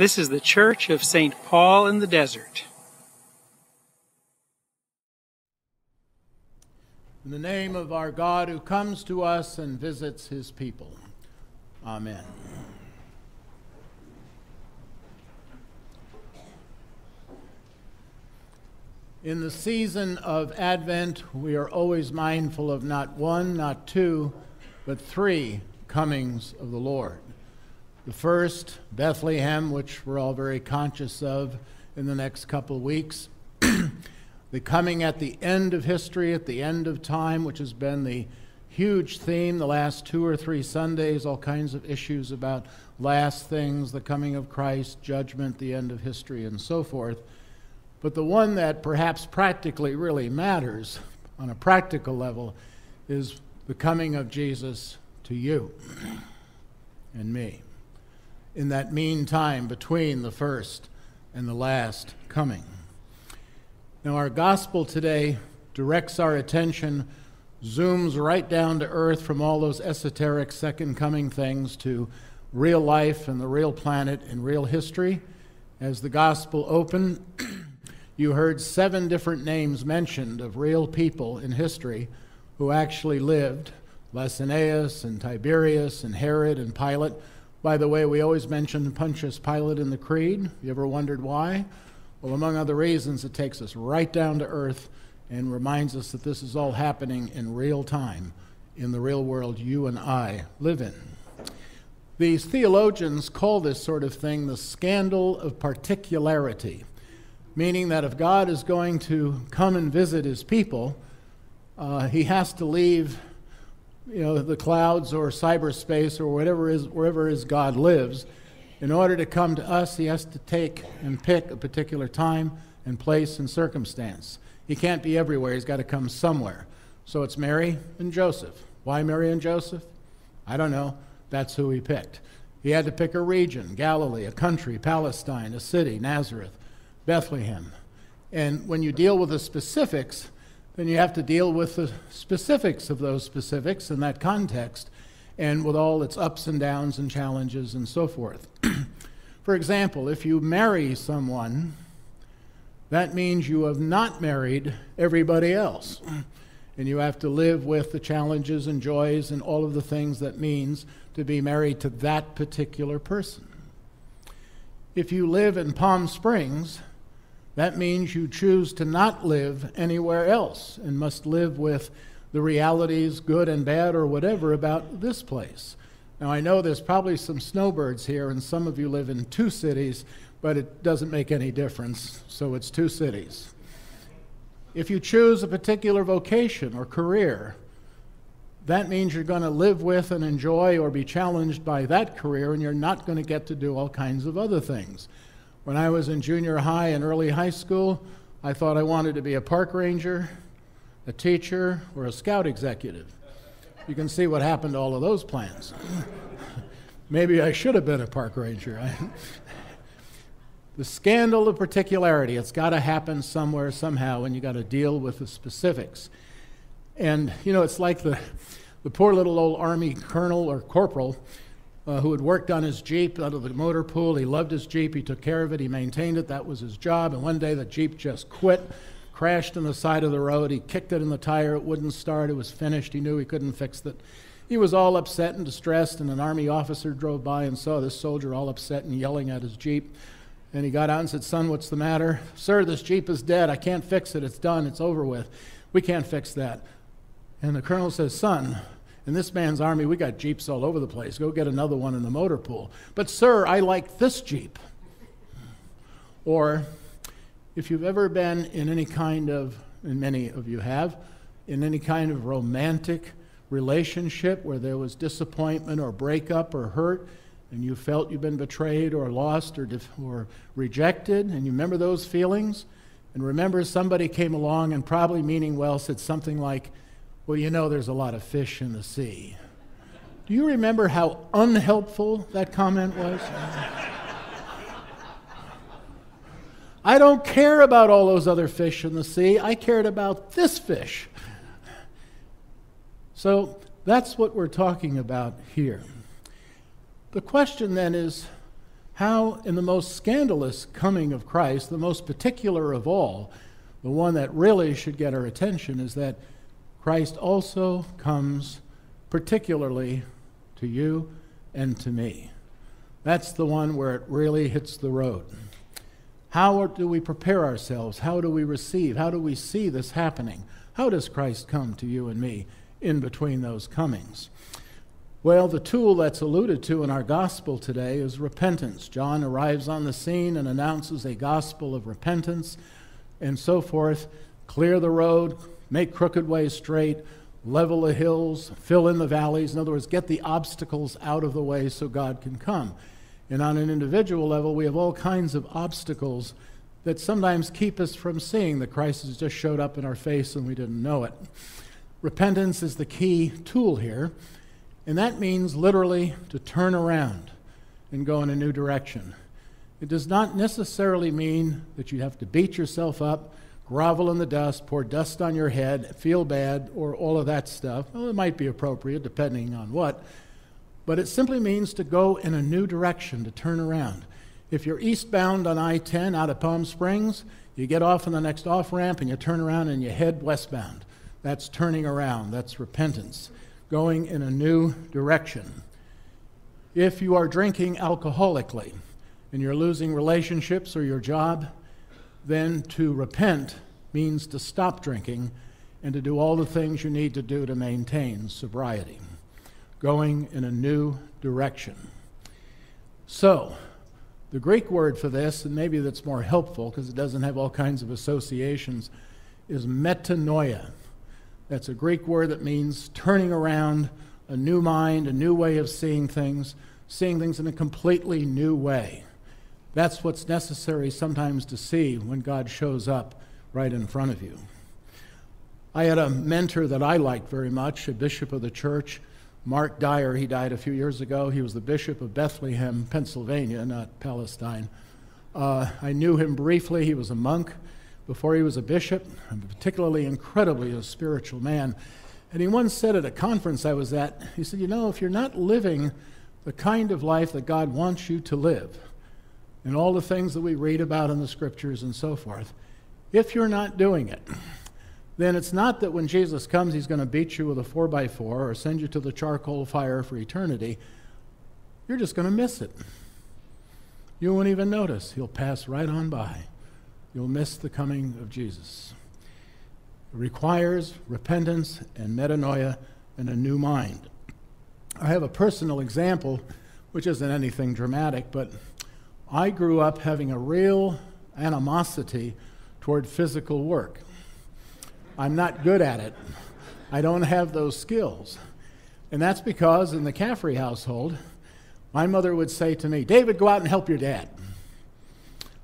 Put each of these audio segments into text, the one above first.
This is the Church of St. Paul in the Desert. In the name of our God who comes to us and visits his people. Amen. In the season of Advent, we are always mindful of not one, not two, but three comings of the Lord. The first, Bethlehem, which we're all very conscious of in the next couple of weeks. the coming at the end of history, at the end of time, which has been the huge theme the last two or three Sundays, all kinds of issues about last things, the coming of Christ, judgment, the end of history, and so forth. But the one that perhaps practically really matters on a practical level is the coming of Jesus to you and me in that mean time between the first and the last coming. Now, our gospel today directs our attention, zooms right down to earth from all those esoteric second coming things to real life and the real planet and real history. As the gospel opened, you heard seven different names mentioned of real people in history who actually lived Lysanias and Tiberius and Herod and Pilate by the way, we always mention Pontius Pilate in the Creed. You ever wondered why? Well, among other reasons, it takes us right down to earth and reminds us that this is all happening in real time in the real world you and I live in. These theologians call this sort of thing the scandal of particularity, meaning that if God is going to come and visit his people, uh, he has to leave you know, the clouds or cyberspace or whatever is, wherever is God lives, in order to come to us, he has to take and pick a particular time and place and circumstance. He can't be everywhere, he's got to come somewhere. So it's Mary and Joseph. Why Mary and Joseph? I don't know. That's who he picked. He had to pick a region Galilee, a country, Palestine, a city, Nazareth, Bethlehem. And when you deal with the specifics, then you have to deal with the specifics of those specifics in that context and with all its ups and downs and challenges and so forth. For example, if you marry someone, that means you have not married everybody else. And you have to live with the challenges and joys and all of the things that means to be married to that particular person. If you live in Palm Springs, that means you choose to not live anywhere else and must live with the realities, good and bad or whatever, about this place. Now, I know there's probably some snowbirds here, and some of you live in two cities, but it doesn't make any difference, so it's two cities. If you choose a particular vocation or career, that means you're going to live with and enjoy or be challenged by that career, and you're not going to get to do all kinds of other things. When I was in junior high and early high school, I thought I wanted to be a park ranger, a teacher, or a scout executive. You can see what happened to all of those plans. Maybe I should have been a park ranger. the scandal of particularity, it's got to happen somewhere, somehow, and you got to deal with the specifics. And, you know, it's like the, the poor little old Army colonel or corporal uh, who had worked on his Jeep out of the motor pool. He loved his Jeep. He took care of it. He maintained it. That was his job. And one day the Jeep just quit, crashed in the side of the road. He kicked it in the tire. It wouldn't start. It was finished. He knew he couldn't fix it. He was all upset and distressed. And an Army officer drove by and saw this soldier all upset and yelling at his Jeep. And he got out and said, Son, what's the matter? Sir, this Jeep is dead. I can't fix it. It's done. It's over with. We can't fix that. And the colonel says, Son, in this man's army, we got Jeeps all over the place. Go get another one in the motor pool. But, sir, I like this Jeep. Or, if you've ever been in any kind of, and many of you have, in any kind of romantic relationship where there was disappointment or breakup or hurt, and you felt you've been betrayed or lost or, or rejected, and you remember those feelings, and remember somebody came along and probably meaning well said something like, well, you know, there's a lot of fish in the sea. Do you remember how unhelpful that comment was? I don't care about all those other fish in the sea. I cared about this fish. So that's what we're talking about here. The question then is how, in the most scandalous coming of Christ, the most particular of all, the one that really should get our attention, is that Christ also comes particularly to you and to me. That's the one where it really hits the road. How do we prepare ourselves? How do we receive? How do we see this happening? How does Christ come to you and me in between those comings? Well, the tool that's alluded to in our gospel today is repentance. John arrives on the scene and announces a gospel of repentance and so forth. Clear the road, make crooked ways straight, level the hills, fill in the valleys. In other words, get the obstacles out of the way so God can come. And on an individual level, we have all kinds of obstacles that sometimes keep us from seeing the Christ has just showed up in our face and we didn't know it. Repentance is the key tool here, and that means literally to turn around and go in a new direction. It does not necessarily mean that you have to beat yourself up grovel in the dust, pour dust on your head, feel bad, or all of that stuff. Well, it might be appropriate depending on what, but it simply means to go in a new direction, to turn around. If you're eastbound on I 10 out of Palm Springs, you get off on the next off ramp and you turn around and you head westbound. That's turning around, that's repentance, going in a new direction. If you are drinking alcoholically and you're losing relationships or your job, then to repent means to stop drinking and to do all the things you need to do to maintain sobriety, going in a new direction. So, the Greek word for this, and maybe that's more helpful because it doesn't have all kinds of associations, is metanoia. That's a Greek word that means turning around, a new mind, a new way of seeing things, seeing things in a completely new way. That's what's necessary sometimes to see when God shows up right in front of you. I had a mentor that I liked very much, a bishop of the church, Mark Dyer. He died a few years ago. He was the bishop of Bethlehem, Pennsylvania, not Palestine. Uh, I knew him briefly. He was a monk before he was a bishop, particularly incredibly a spiritual man. And he once said at a conference I was at, he said, You know, if you're not living the kind of life that God wants you to live, and all the things that we read about in the scriptures and so forth, if you're not doing it, then it's not that when Jesus comes, he's going to beat you with a 4 by 4 or send you to the charcoal fire for eternity. You're just going to miss it. You won't even notice. He'll pass right on by. You'll miss the coming of Jesus. It requires repentance and metanoia and a new mind. I have a personal example, which isn't anything dramatic, but I grew up having a real animosity toward physical work. I'm not good at it. I don't have those skills. And that's because in the Caffrey household, my mother would say to me, David, go out and help your dad.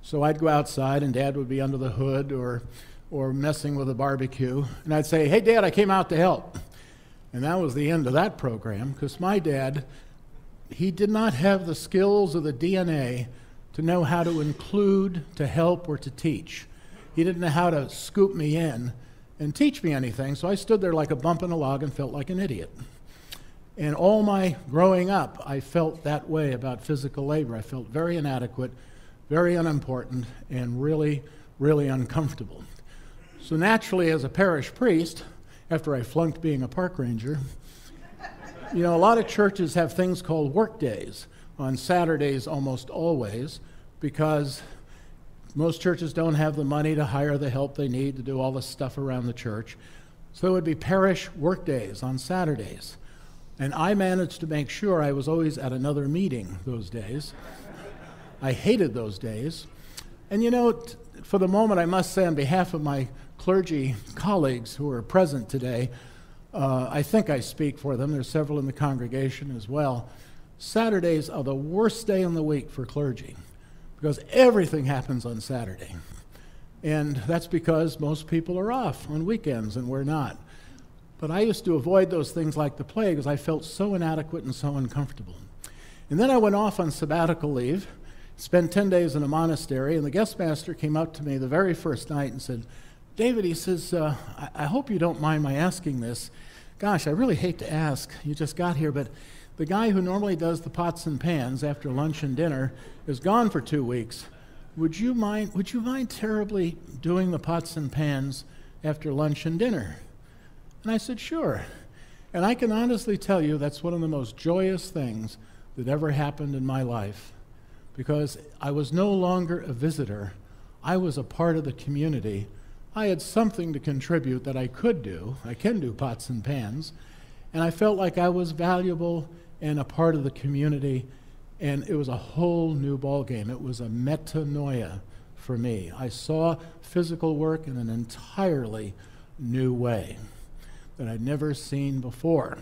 So I'd go outside, and dad would be under the hood or, or messing with a barbecue. And I'd say, Hey, dad, I came out to help. And that was the end of that program because my dad, he did not have the skills or the DNA to know how to include, to help, or to teach. He didn't know how to scoop me in and teach me anything, so I stood there like a bump in a log and felt like an idiot. And all my growing up, I felt that way about physical labor. I felt very inadequate, very unimportant, and really, really uncomfortable. So, naturally, as a parish priest, after I flunked being a park ranger, you know, a lot of churches have things called work days on Saturdays almost always because most churches don't have the money to hire the help they need to do all the stuff around the church. So it would be parish work days on Saturdays. And I managed to make sure I was always at another meeting those days. I hated those days. And you know, for the moment, I must say, on behalf of my clergy colleagues who are present today, uh, I think I speak for them. There's several in the congregation as well. Saturdays are the worst day in the week for clergy because everything happens on Saturday. And that's because most people are off on weekends and we're not. But I used to avoid those things like the plague because I felt so inadequate and so uncomfortable. And then I went off on sabbatical leave, spent 10 days in a monastery, and the guest master came up to me the very first night and said, David, he says, uh, I-, I hope you don't mind my asking this. Gosh, I really hate to ask. You just got here, but The guy who normally does the pots and pans after lunch and dinner is gone for two weeks. Would you mind, would you mind terribly doing the pots and pans after lunch and dinner? And I said, Sure. And I can honestly tell you that's one of the most joyous things that ever happened in my life because I was no longer a visitor. I was a part of the community. I had something to contribute that I could do. I can do pots and pans. And I felt like I was valuable and a part of the community. And it was a whole new ballgame. It was a metanoia for me. I saw physical work in an entirely new way that I'd never seen before.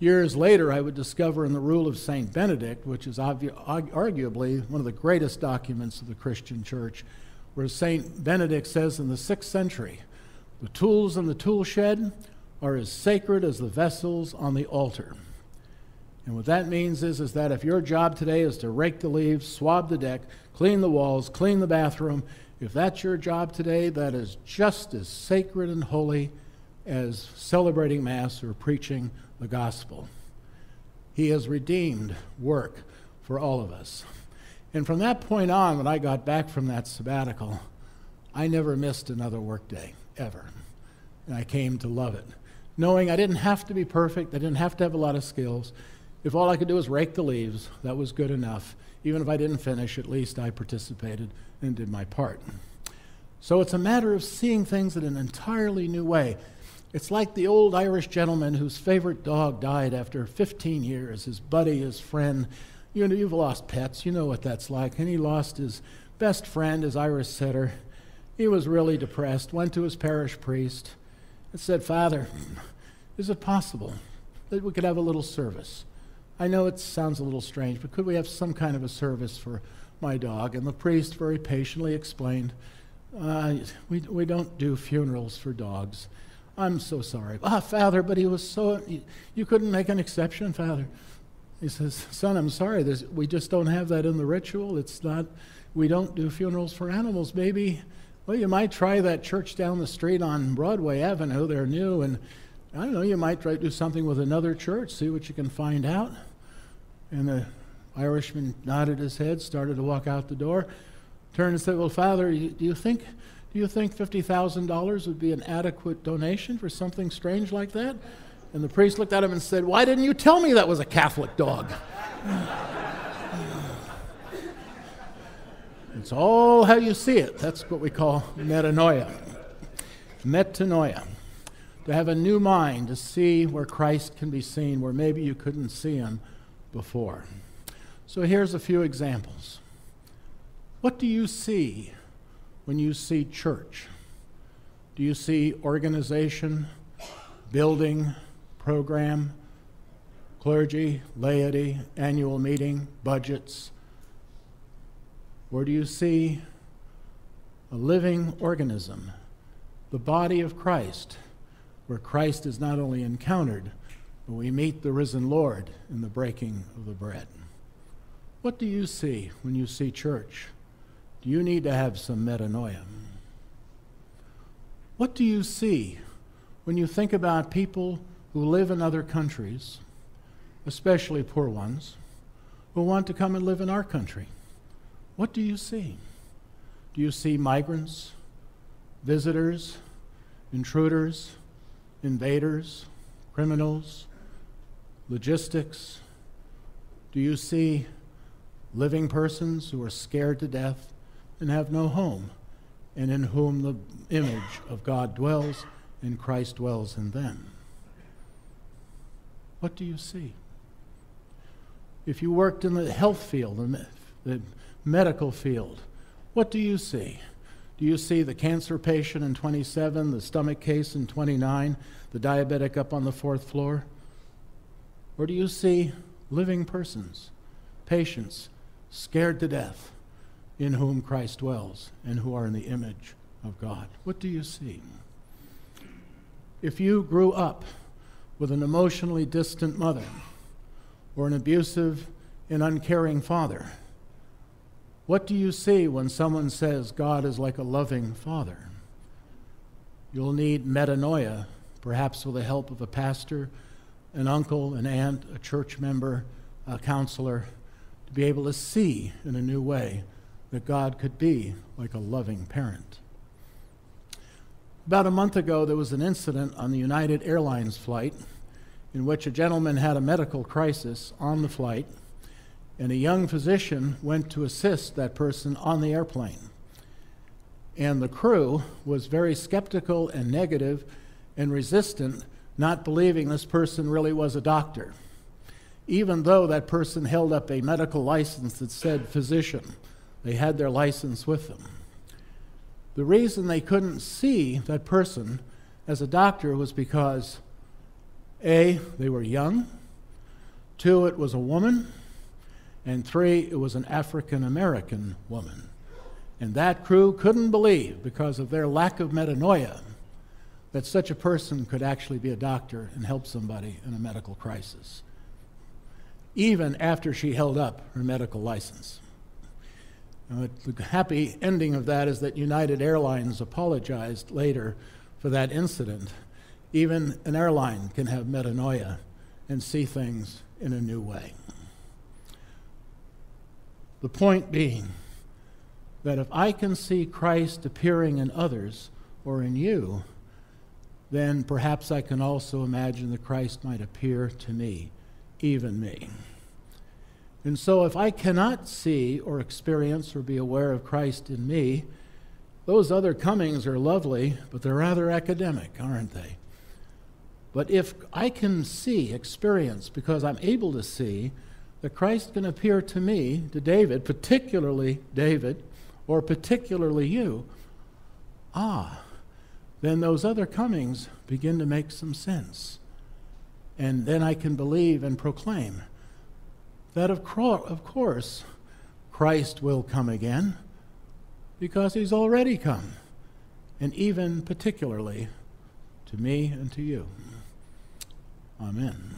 Years later, I would discover in the Rule of St. Benedict, which is arguably one of the greatest documents of the Christian church, where St. Benedict says in the sixth century, the tools in the tool shed are as sacred as the vessels on the altar. And what that means is, is that if your job today is to rake the leaves, swab the deck, clean the walls, clean the bathroom, if that's your job today, that is just as sacred and holy as celebrating Mass or preaching the gospel. He has redeemed work for all of us. And from that point on, when I got back from that sabbatical, I never missed another workday, ever. And I came to love it, knowing I didn't have to be perfect, I didn't have to have a lot of skills. If all I could do was rake the leaves, that was good enough. Even if I didn't finish, at least I participated and did my part. So it's a matter of seeing things in an entirely new way. It's like the old Irish gentleman whose favorite dog died after 15 years, his buddy, his friend. You know, you've lost pets, you know what that's like. And he lost his best friend, his Irish setter. He was really depressed, went to his parish priest, and said, Father, is it possible that we could have a little service? I know it sounds a little strange, but could we have some kind of a service for my dog? And the priest very patiently explained, uh, we, we don't do funerals for dogs. I'm so sorry. Ah, Father, but he was so, you couldn't make an exception, Father. He says, Son, I'm sorry. There's, we just don't have that in the ritual. It's not, we don't do funerals for animals. Maybe, well, you might try that church down the street on Broadway Avenue. They're new. And I don't know, you might try to do something with another church, see what you can find out. And the Irishman nodded his head, started to walk out the door, turned and said, Well, Father, do you think do you think $50,000 would be an adequate donation for something strange like that? And the priest looked at him and said, Why didn't you tell me that was a Catholic dog? it's all how you see it. That's what we call metanoia. Metanoia. To have a new mind, to see where Christ can be seen, where maybe you couldn't see him before. So here's a few examples. What do you see when you see church? Do you see organization, building, program, clergy, laity, annual meeting, budgets? Or do you see a living organism, the body of Christ, where Christ is not only encountered, but we meet the risen Lord in the breaking of the bread? What do you see when you see church? Do you need to have some metanoia? What do you see when you think about people who live in other countries, especially poor ones, who want to come and live in our country? What do you see? Do you see migrants, visitors, intruders, invaders, criminals, logistics? Do you see living persons who are scared to death and have no home, and in whom the image of God dwells, and Christ dwells in them. What do you see? If you worked in the health field, the, the medical field, what do you see? Do you see the cancer patient in 27, the stomach case in 29, the diabetic up on the fourth floor? Or do you see living persons, patients, scared to death, in whom Christ dwells and who are in the image of God. What do you see? If you grew up with an emotionally distant mother or an abusive and uncaring father, what do you see when someone says God is like a loving father? You'll need metanoia, perhaps with the help of a pastor, an uncle, an aunt, a church member, a counselor, to be able to see in a new way that God could be like a loving parent. About a month ago, there was an incident on the United Airlines flight in which a gentleman had a medical crisis on the flight, and a young physician went to assist that person on the airplane. And the crew was very skeptical and negative and resistant, not believing this person really was a doctor, even though that person held up a medical license that said physician. They had their license with them. The reason they couldn't see that person as a doctor was because A, they were young, two, it was a woman, and three, it was an African American woman. And that crew couldn't believe, because of their lack of metanoia, that such a person could actually be a doctor and help somebody in a medical crisis, even after she held up her medical license. The happy ending of that is that United Airlines apologized later for that incident. Even an airline can have metanoia and see things in a new way. The point being that if I can see Christ appearing in others or in you, then perhaps I can also imagine that Christ might appear to me, even me. And so, if I cannot see or experience or be aware of Christ in me, those other comings are lovely, but they're rather academic, aren't they? But if I can see, experience, because I'm able to see, that Christ can appear to me, to David, particularly David, or particularly you, ah, then those other comings begin to make some sense. And then I can believe and proclaim that of, of course Christ will come again because he's already come, and even particularly to me and to you. Amen.